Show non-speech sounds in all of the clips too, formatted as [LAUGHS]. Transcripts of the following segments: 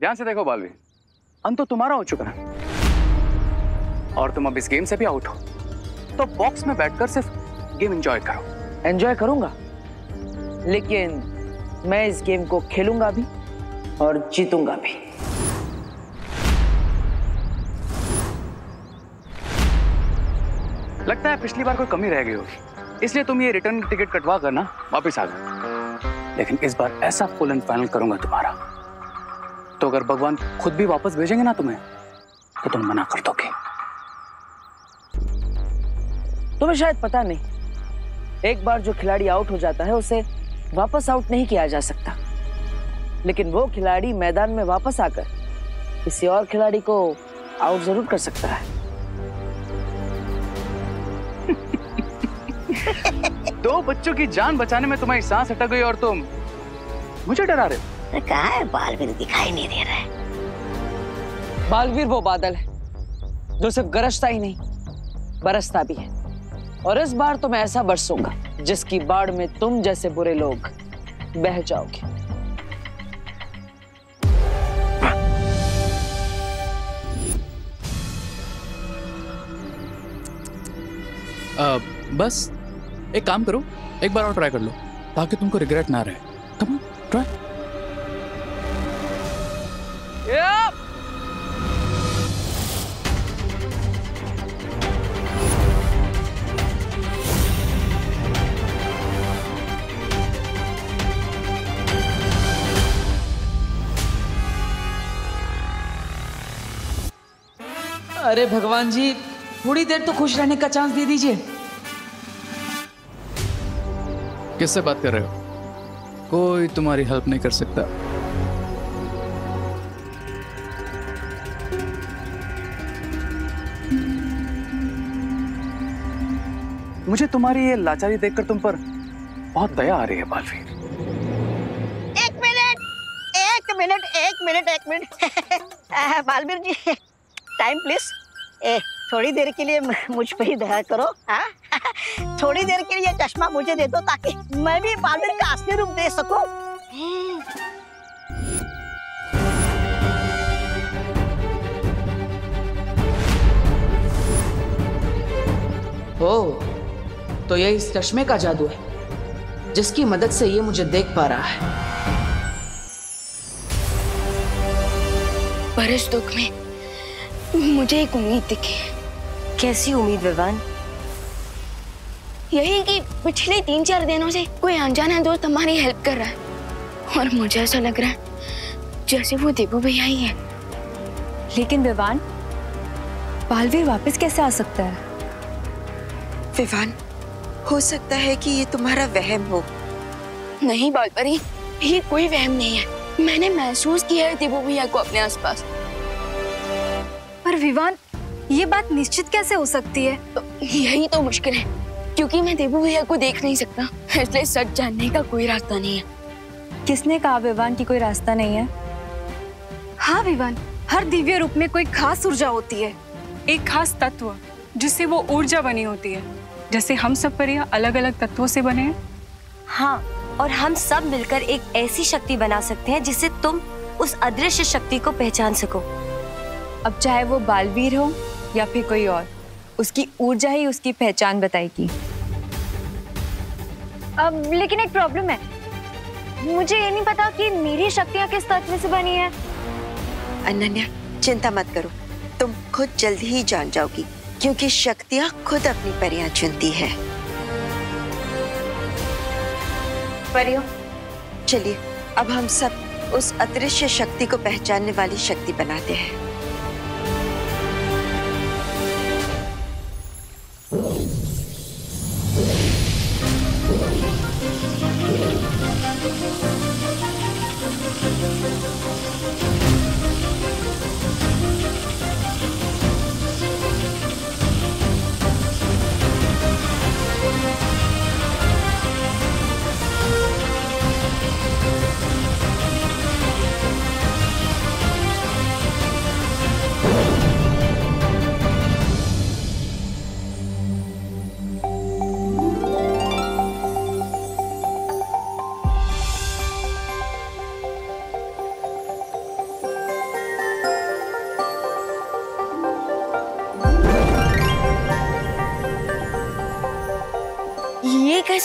ध्यान से देखो बालवी। अंत तो तुम्हारा हो चुका है। और तुम अब इस गेम से भी आउट हो। तो बॉक्स में बैठकर सिर्फ़ गेम एंजॉय करो। एंजॉय करूँगा। लेकिन मैं इस गेम को खेलूँगा भी और जीतूँगा भी। लगता है पिछली बार कोई कमी रह गई होगी। इसलिए तुम ये रिटर्न टिकट कटवा कर ना वापिस आ गए। लेकिन इस बार ऐसा फुल एंड फाइनल करूँगा तुम्हारा। तो अगर भगवान खुद भी वापस भेजेंगे ना तुम्हें तो तुम मना कर दोगे। तुम्हें शायद पता नहीं एक बार जो खिलाड़ी आउट हो जाता है उसे वापस आउट नहीं किया जा सकता। लेकिन वो खिलाड़ी मैदान में वापस आकर किसी और खिलाड़ी को आउट ज़रूर कर सकता है। [LAUGHS] दो बच्चों की जान बचाने में तुम्हारी सांस अटक गई और तुम मुझे डरा रहे हो। कहा है? बाल भी दिखाई नहीं दे रहा है। बालवीर वो बादल है जो सिर्फ़ गरजता ही नहीं बरसता भी है। और इस बार तो मैं ऐसा बरसूँगा जिसकी बाढ़ में तुम जैसे बुरे लोग बह जाओगे। आ, बस एक काम करो एक बार और ट्राई कर लो ताकि तुमको रिग्रेट ना रहे। कम ऑन ट्राई अरे भगवान जी थोड़ी देर तो खुश रहने का चांस दे दीजिए। किससे बात कर रहे हो? कोई तुम्हारी हेल्प नहीं कर सकता। मुझे तुम्हारी ये लाचारी देखकर तुम पर बहुत दया आ रही है बालवीर। एक मिनट एक मिनट एक मिनट एक minute. [LAUGHS] Baalveer ji time please ए थोड़ी देर के लिए मुझ पर ही दया करो हाँ? [LAUGHS] थोड़ी देर के लिए चश्मा मुझे दे दो ताकि मैं भी बालवीर का असली रूप दे सकूँ। ओ तो ये इस चश्मे का जादू है जिसकी मदद से ये मुझे देख पा रहा है। पर इस दुख में मुझे एक उम्मीद दिखी। कैसी उम्मीद विवान? यही कि पिछले तीन चार दिनों से कोई अनजाना दोस्त हमारी हेल्प कर रहा है। और मुझे ऐसा लग रहा है जैसे वो देबू भैया ही है। लेकिन विवान बालवीर वापस कैसे आ सकता है? विवान हो सकता है कि ये तुम्हारा वहम हो। नहीं बालपरी ये कोई वहम नहीं है। मैंने महसूस किया है देबू भैया को अपने आसपास। पर विवान ये बात निश्चित कैसे हो सकती है? यही तो मुश्किल है क्योंकि मैं देबू भैया को देख नहीं सकता इसलिए सच जानने का कोई रास्ता नहीं है। किसने कहा विवान की कोई रास्ता नहीं है? हाँ विवान हर दिव्य रूप में कोई खास ऊर्जा होती है। एक खास तत्व जिससे वो ऊर्जा बनी होती है। जैसे हम सब परिया अलग अलग तत्वों से बने हैं। हाँ और हम सब मिलकर एक ऐसी शक्ति बना सकते हैं जिससे तुम उस अदृश्य शक्ति को पहचान सको। अब चाहे वो बालवीर हो या फिर कोई और उसकी ऊर्जा ही उसकी पहचान बताएगी। अब लेकिन एक प्रॉब्लम है। मुझे ये नहीं पता कि मेरी शक्तियाँ किस तत्व से बनी है। अनन्या चिंता मत करो। तुम खुद जल्द ही जान जाओगी क्योंकि शक्तियाँ खुद अपनी परियाँ चुनती है। परियों चलिए अब हम सब उस अदृश्य शक्ति को पहचानने वाली शक्ति बनाते हैं। Thank you.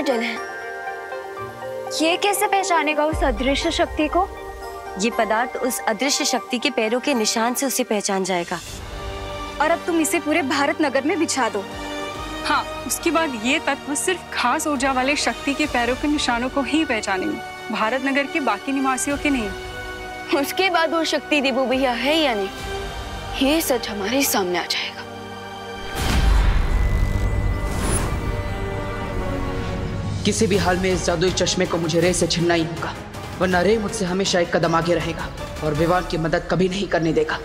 जल है। ये कैसे पहचानेगा उस अदृश्य शक्ति को? ये पदार्थ उस अदृश्य शक्ति के पैरों के निशान से उसे पहचान जाएगा। और अब तुम इसे पूरे भारत नगर में बिछा दो। हाँ उसके बाद ये तत्व सिर्फ़ खास ऊर्जा वाले शक्ति के पैरों के निशानों को ही पहचानेंगे। भारत नगर के बाकी निवासियों के नहीं। उसके बाद वो शक्ति देवो भैया है या नहीं ये सच हमारे सामने आ जाएगा। किसी भी हाल में इस जादुई चश्मे को मुझे रे से छिनना ही होगा, वरना रे मुझसे हमेशा एक कदम आगे रहेगा और विवान की मदद कभी नहीं करने देगा।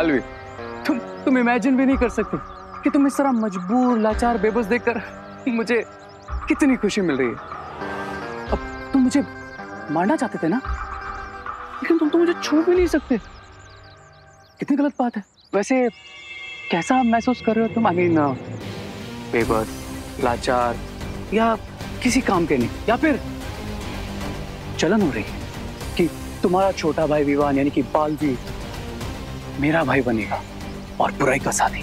बालवी, तुम तुम इमेजिन भी नहीं कर सकते कि तुम इस तरह मजबूर, लाचार, बेबस देखकर मुझे कितनी खुशी मिल रही है। अब तुम मुझे मारना चाहते थे ना? लेकिन तुम तो मुझे छू भी नहीं सकते। कितनी गलत बात है। वैसे, कैसा महसूस कर रहे हो तुम? आई मीन बेबस, लाचार, या किसी काम के नहीं, या फिर चलन हो रही है कि तुम्हारा छोटा भाई विवान, यानी कि बालवीर मेरा भाई बनेगा और बुराई का साथी।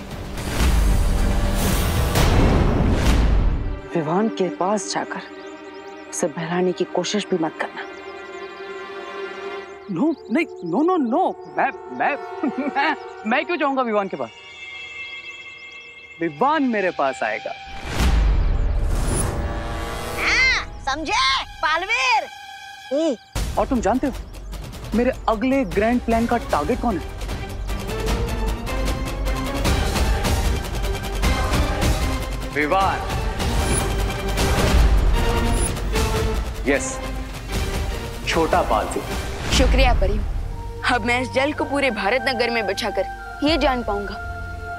विवान के पास जाकर उसे बहलाने की कोशिश भी मत करना। नो नहीं नो नो नो मैं मैं मैं मैं क्यों जाऊँगा विवान के पास? विवान मेरे पास आएगा। हाँ, समझे? बालवीर ए, और तुम जानते हो मेरे अगले ग्रैंड प्लान का टारगेट कौन है? विवान यस छोटा बालू शुक्रिया परी। अब मैं इस जल को पूरे भारत नगर में बचाकर ये जान पाऊँगा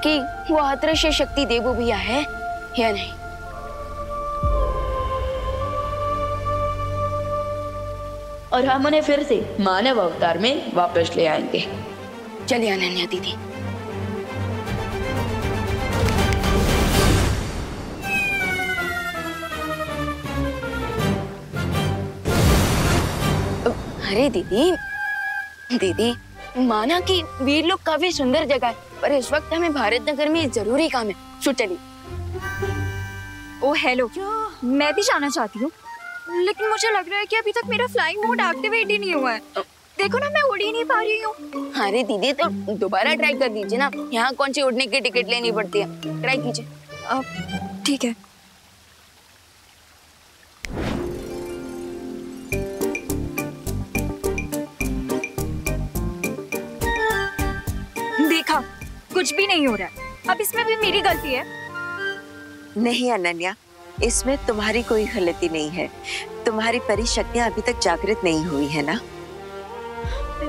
कि वो अदृश्य शक्ति देवो भैया है या नहीं। और हम उन्हें फिर से मानव अवतार में वापस ले आएँगे। चलिए अनन्या दीदी। अरे दीदी दीदी माना कि वीर लोग काफ़ी सुंदर जगह है पर इस वक्त हमें भारत नगर में ज़रूरी काम है। सो चलिए। ओ हेलो मैं भी जाना चाहती हूँ लेकिन मुझे लग रहा है कि अभी तक मेरा फ्लाइंग मोड एक्टिवेट ही नहीं हुआ है। देखो ना मैं उड़ ही नहीं पा रही हूँ। अरे दीदी तो दोबारा ट्राई कर दीजिए ना। यहाँ कौन सी उड़ने की टिकट लेनी पड़ती है? ट्राई कीजिए। ठीक है। कुछ भी नहीं हो रहा अब इसमें भी मेरी गलती है। नहीं अनन्या। इसमें तुम्हारी कोई गलती नहीं है। तुम्हारी परिशक्तियाँ अभी तक जागृत नहीं हुई है ना?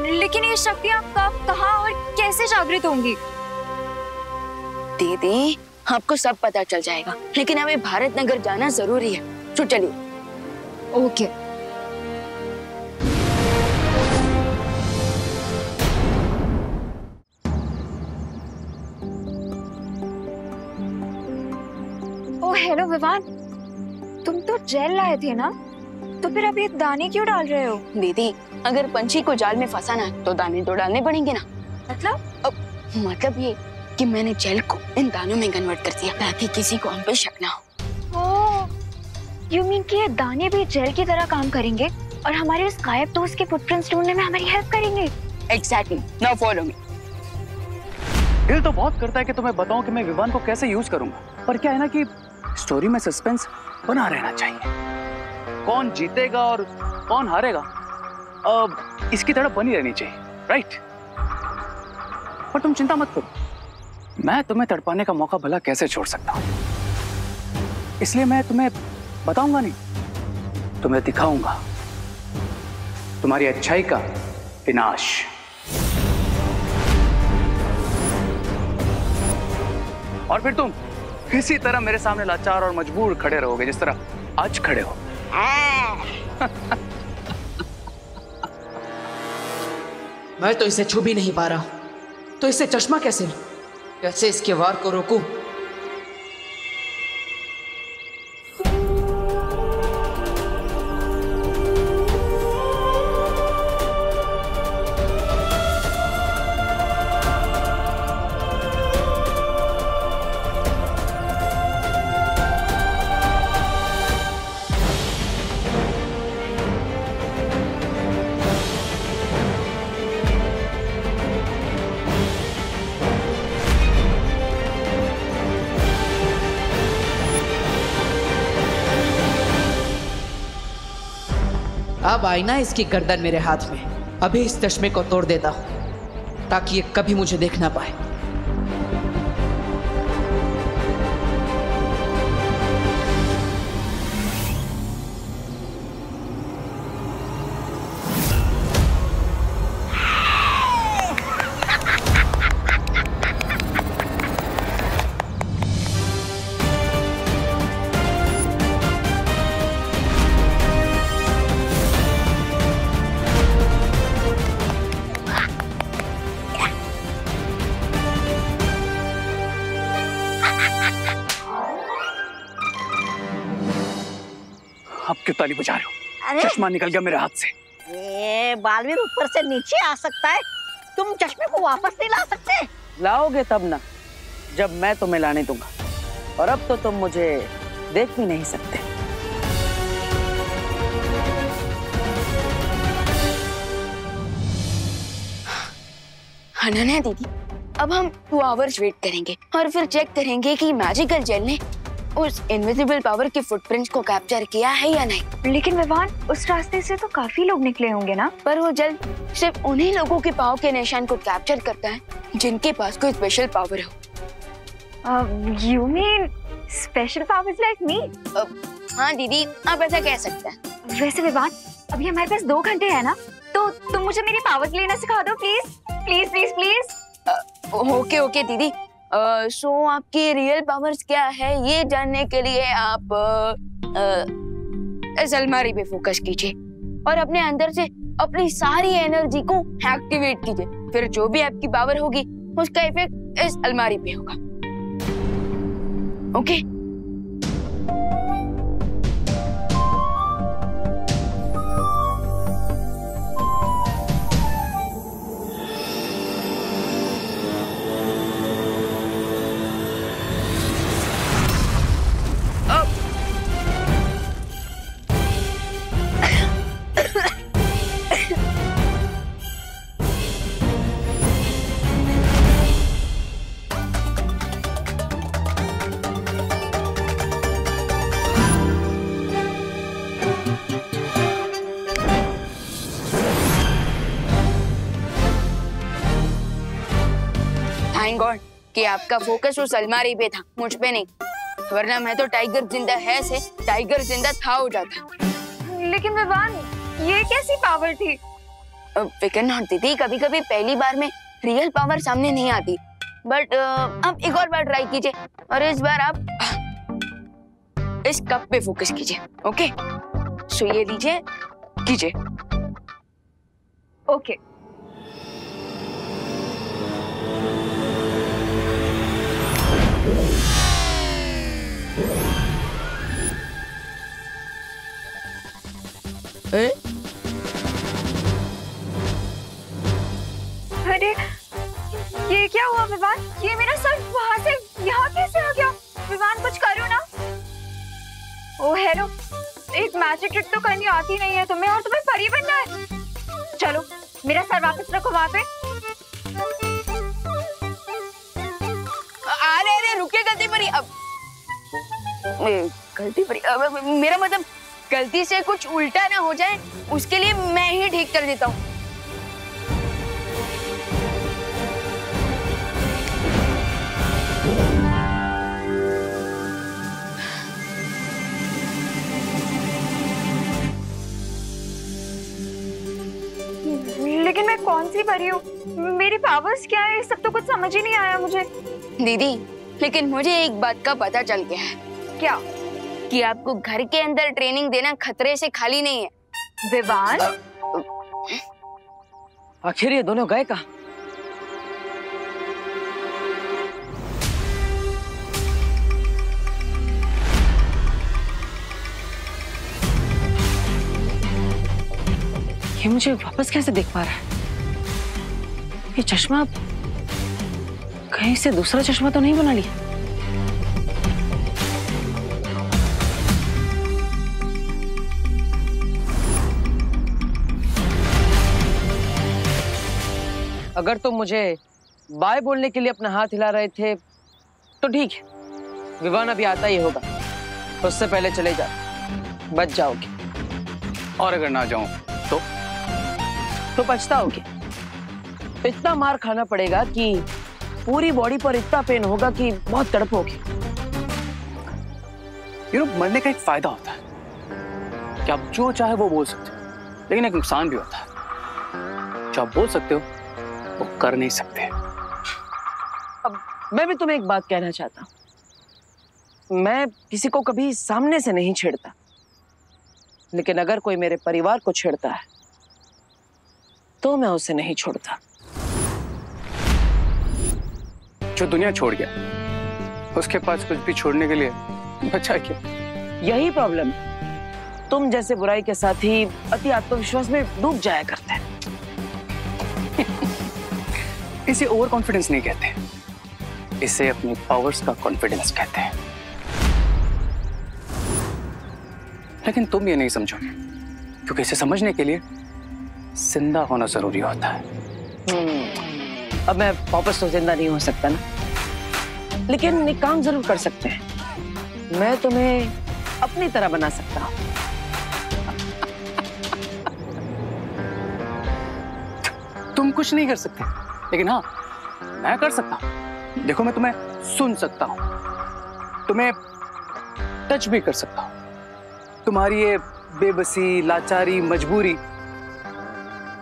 लेकिन ये शक्तियाँ कब कहाँ और कैसे जागृत होंगी? दीदी आपको सब पता चल जाएगा। लेकिन हमें भारत नगर जाना ज़रूरी है। तो चलिए। ओके। Oh hello Vivaan? तुम तो जेल लाए थे ना? तो फिर अब ये दाने क्यों डाल रहे हो? दीदी अगर पंछी को जाल में फंसाना है तो दाने तो डालने पड़ेंगे ना। मतलब? अब, मतलब ये कि मैंने जेल को इन दानों में कन्वर्ट कर दिया ताकि किसी को हम पे शक ना हो। यू मीन कि ये दाने भी जेल की तरह काम करेंगे और हमारे उस गायब दोस्त के फुटप्रिंट्स ढूँढने में हमारी हेल्प करेंगे? एग्जैक्टली नाउ फॉलो मी दिल तो बहुत करता है कि तुम्हें बताऊँ कि मैं विवान को कैसे यूज़ करूँगा। पर क्या है ना कि स्टोरी में सस्पेंस बना रहना चाहिए। कौन जीतेगा और कौन हारेगा, अब इसकी तरफ़ बनी रहनी चाहिए राइट पर तुम चिंता मत करो। मैं तुम्हें तड़पाने का मौका भला कैसे छोड़ सकता हूँ? इसलिए मैं तुम्हें बताऊँगा नहीं, तुम्हें दिखाऊँगा। तुम्हारी अच्छाई का विनाश। और फिर तुम इसी तरह मेरे सामने लाचार और मजबूर खड़े रहोगे जिस तरह आज खड़े हो। मैं तो इसे छू भी नहीं पा रहा हूँ। तो इसे चश्मा कैसे लूँ? कैसे इसके वार को रोकूं? अब आई ना इसकी गर्दन मेरे हाथ में। अभी इस चश्मे को तोड़ देता हूँ, ताकि ये कभी मुझे देख ना पाए। अब क्यों ताली बजा रहे हो? अरे। चश्मा निकल गया मेरे हाथ से। ये बालवीर ऊपर से नीचे आ सकता है। तुम चश्मे को वापस नहीं ला सकते। लाओगे तब ना। जब मैं तुम्हें लाने दूँगा। और अब तो तुम मुझे देख भी नहीं सकते। अनन्या दीदी अब हम टू आवर्स वेट करेंगे और फिर चेक करेंगे कि मैजिकल जेल ने उस इनविजिबल पावर के फुटप्रिंट्स को कैप्चर किया है या नहीं। लेकिन विवान उस रास्ते से तो काफ़ी लोग निकले होंगे ना? पर वो जल सिर्फ़ उन्हीं लोगों के पाव के निशान को कैप्चर करता है जिनके पास कोई स्पेशल पावर हो। You mean special powers like me हाँ दीदी आप ऐसा कह सकते हैं। वैसे विवान अभी हमारे पास दो घंटे है ना तो तुम मुझे मेरी पावर्स लेना सिखा दो please please please please okay okay, दीदी। सो आपकी रियल पावर्स क्या है, ये जानने के लिए आप इस अलमारी पे फोकस कीजिए और अपने अंदर से अपनी सारी एनर्जी को एक्टिवेट कीजिए। फिर जो भी आपकी पावर होगी, उसका इफ़ेक्ट इस अलमारी पे होगा। ओके? थैंक कि आपका फोकस उस अलमारी पे था मुझ पे नहीं। वरना मैं तो टाइगर ज़िंदा है से टाइगर ज़िंदा था हो जाता। लेकिन विवान ये कैसी पावर थी? फिकर नॉट दीदी कभी कभी पहली बार में रियल पावर सामने नहीं आती। बट अब एक और बार ट्राई कीजिए और इस बार आप इस कप पे फोकस कीजिए ओके सो ये लीजिए कीजिए। ओके ए? अरे, ये क्या हुआ विवान? ये मेरा सर वहाँ से यहाँ कैसे आ गया? विवान, कुछ करो ना। ओ हेलो एक मैजिक ट्रिक तो करनी आती नहीं है तुम्हें और तुम्हें परी बनना है। चलो, मेरा सर वापस रखो वहाँ पे। अरे अरे रुकिए, गलती परी अब गलती परी अब, मेरा मतलब गलती से कुछ उल्टा ना हो जाए उसके लिए मैं ही ठीक कर देता हूँ। लेकिन मैं कौन सी परी हूँ? मेरी पावर्स क्या है? सब तो कुछ समझ ही नहीं आया मुझे। दीदी लेकिन मुझे एक बात का पता चल गया है। क्या? कि आपको घर के अंदर ट्रेनिंग देना खतरे से खाली नहीं है। विवान? आखिर ये दोनों गए कहा? ये मुझे वापस कैसे देख पा रहा है? ये चश्मा कहीं से दूसरा चश्मा तो नहीं बना लिया? अगर तुम मुझे बाय बोलने के लिए अपना हाथ हिला रहे थे तो ठीक है। विवान अभी आता ही होगा। उससे पहले चले जाओ। बच जाओगे। और अगर ना जाऊँ तो? तो पछताओगे। इतना मार खाना पड़ेगा कि पूरी बॉडी पर इतना पेन होगा कि बहुत तड़पोगे यू नो मरने का एक फ़ायदा होता है। कि आप जो चाहे वो बोल सकते हो लेकिन एक नुकसान भी होता है। जो आप बोल सकते हो वो कर नहीं सकते। अब मैं भी तुम्हें एक बात कहना चाहता हूँ। मैं किसी को कभी सामने से नहीं छेड़ता। लेकिन अगर कोई मेरे परिवार को छेड़ता है तो मैं उसे नहीं छोड़ता। जो दुनिया छोड़ गया उसके पास कुछ भी छोड़ने के लिए बचा क्या? यही प्रॉब्लम तुम जैसे बुराई के साथ ही अति आत्मविश्वास में डूब जाया करते इसे ओवर कॉन्फिडेंस नहीं कहते इसे अपनी पावर्स का कॉन्फिडेंस कहते हैं। लेकिन तुम ये नहीं समझोगे क्योंकि इसे समझने के लिए ज़िंदा होना ज़रूरी होता है। हम्म, अब मैं वापस तो ज़िंदा नहीं हो सकता ना। लेकिन एक काम ज़रूर कर सकते हैं। मैं तुम्हें अपनी तरह बना सकता हूँ। तुम कुछ नहीं कर सकते। लेकिन हाँ मैं कर सकता हूँ। देखो, मैं तुम्हें सुन सकता हूँ। तुम्हें टच भी कर सकता हूँ। तुम्हारी ये बेबसी, लाचारी, मजबूरी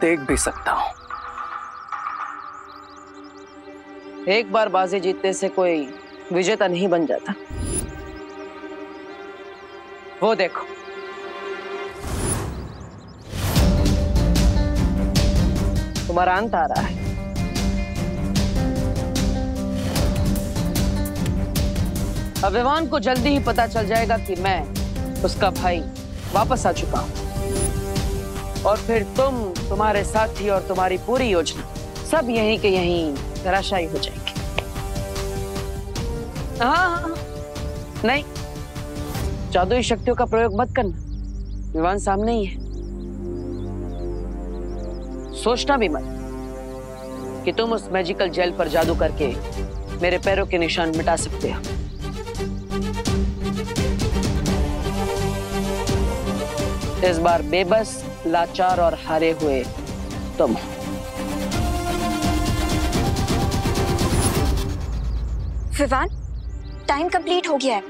देख भी सकता हूँ। एक बार बाजी जीतने से कोई विजेता नहीं बन जाता। वो देखो। तुम्हारा अंत आ रहा है। अभिमान को जल्दी ही पता चल जाएगा कि मैं उसका भाई वापस आ चुका हूँ। और फिर तुम तुम्हारे साथी और तुम्हारी पूरी योजना सब यहीं के यहीं धराशायी हो जाएगी। हाँ हाँ, हाँ। नहीं जादुई शक्तियों का प्रयोग मत करना। विवान सामने ही है। सोचना भी मत कि तुम उस मैजिकल जेल पर जादू करके मेरे पैरों के निशान मिटा सकते हो। इस बार बेबस लाचार और हारे हुए तुम। विवान टाइम कंप्लीट हो गया है।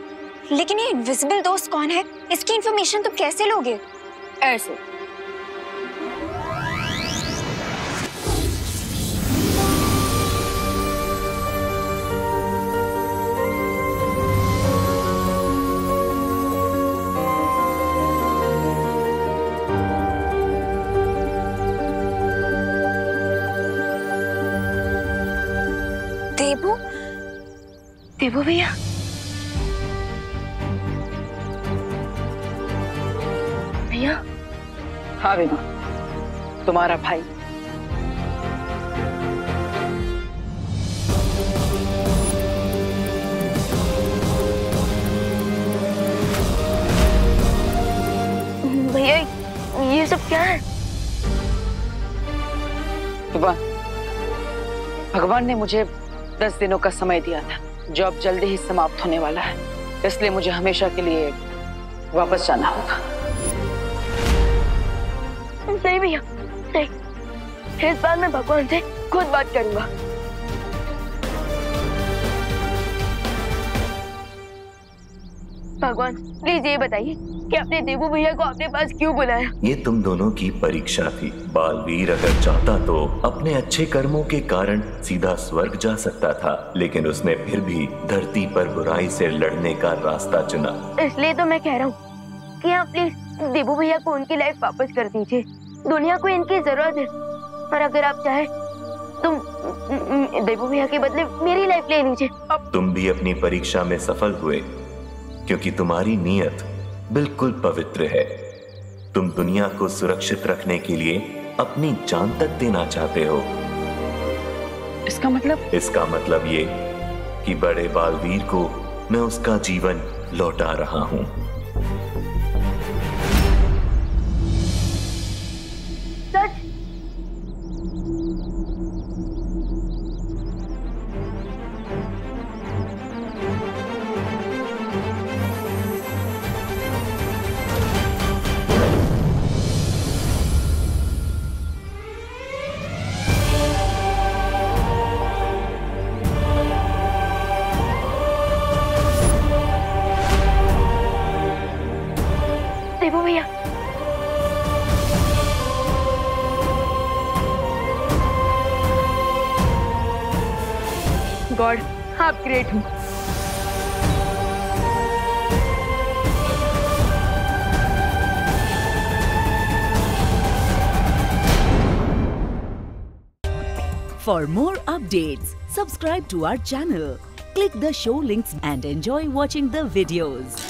लेकिन ये इनविजिबल दोस्त कौन है? इसकी इंफॉर्मेशन तुम कैसे लोगे? ऐसे देबू भैया? भैया? हाँ विमा तुम्हारा भाई। भैया ये सब क्या है? भगवान ने मुझे दस दिनों का समय दिया था। जो अब जल्दी ही समाप्त होने वाला है। इसलिए मुझे हमेशा के लिए वापस जाना होगा। नहीं भैया नहीं इस बार मैं भगवान से खुद बात करूँगा। भगवान, प्लीज़ ये बताइए कि अपने देवू भैया को अपने पास क्यों बुलाया? ये तुम दोनों की परीक्षा थी। बालवीर अगर चाहता तो अपने अच्छे कर्मों के कारण सीधा स्वर्ग जा सकता था लेकिन उसने फिर भी धरती पर बुराई से लड़ने का रास्ता चुना। इसलिए तो मैं कह रहा हूँ कि आप प्लीज़ देवू भैया को उनकी लाइफ वापस कर दीजिए। दुनिया को इनकी ज़रूरत है। और अगर आप चाहे तुम देवू भैया के बदले मेरी लाइफ ले लीजिए। अब तुम भी अपनी परीक्षा में सफल हुए क्योंकि तुम्हारी नीयत बिल्कुल पवित्र है। तुम दुनिया को सुरक्षित रखने के लिए अपनी जान तक देना चाहते हो। इसका मतलब? इसका मतलब ये कि बड़े बालवीर को मैं उसका जीवन लौटा रहा हूँ। देवू भैया गॉड आप ग्रेट हो For more updates, subscribe to our channel, click the show links and enjoy watching the videos.